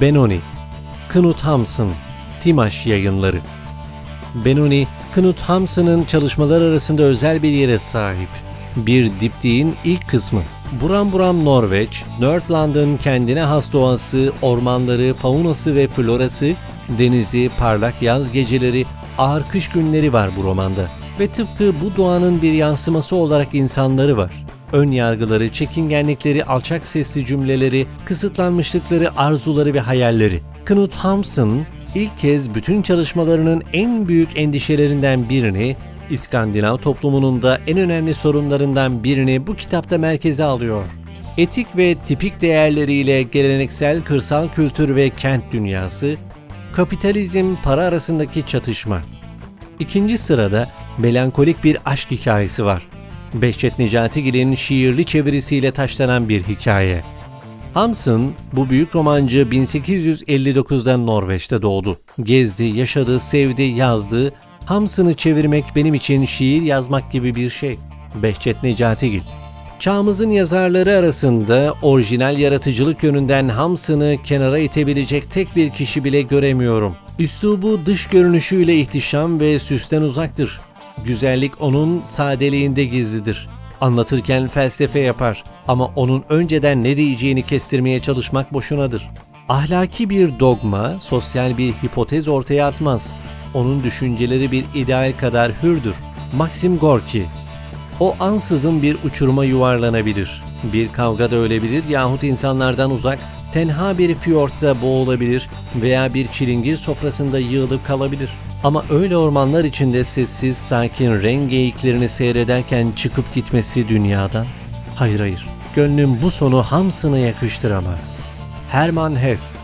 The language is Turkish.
Benoni Knut Hamsun Timaş Yayınları Benoni, Knut Hamsun'un çalışmalar arasında özel bir yere sahip. Bir diptiğin ilk kısmı. Buram buram Norveç, Nordland'ın kendine has doğası, ormanları, faunası ve florası, denizi, parlak yaz geceleri, ağır kış günleri var bu romanda. Ve tıpkı bu doğanın bir yansıması olarak insanları var. Ön yargıları, çekingenlikleri, alçak sesli cümleleri, kısıtlanmışlıkları, arzuları ve hayalleri. Knut Hamsun ilk kez bütün çalışmalarının en büyük endişelerinden birini, İskandinav toplumunun da en önemli sorunlarından birini bu kitapta merkeze alıyor. Etik ve tipik değerleriyle geleneksel kırsal kültür ve kent dünyası, kapitalizm para arasındaki çatışma. İkinci sırada melankolik bir aşk hikayesi var. Behçet Necatigil'in şiirli çevirisiyle taşlanan bir hikaye. Hamsun, bu büyük romancı 1859'da Norveç'te doğdu. Gezdi, yaşadı, sevdi, yazdı. Hamsun'u çevirmek benim için şiir yazmak gibi bir şey. Behçet Necatigil. Çağımızın yazarları arasında orijinal yaratıcılık yönünden Hamsun'u kenara itebilecek tek bir kişi bile göremiyorum. Üslubu dış görünüşüyle ihtişam ve süsten uzaktır. Güzellik onun sadeliğinde gizlidir. Anlatırken felsefe yapar ama onun önceden ne diyeceğini kestirmeye çalışmak boşunadır. Ahlaki bir dogma, sosyal bir hipotez ortaya atmaz. Onun düşünceleri bir ideal kadar hürdür. Maxim Gorki O ansızın bir uçuruma yuvarlanabilir. Bir kavgada ölebilir yahut insanlardan uzak, tenha bir fiyortta boğulabilir veya bir çilingir sofrasında yığılıp kalabilir. Ama öyle ormanlar içinde sessiz, sakin renk geyiklerini seyrederken çıkıp gitmesi dünyadan? Hayır hayır, gönlüm bu sonu hamsını yakıştıramaz. Hermann Hesse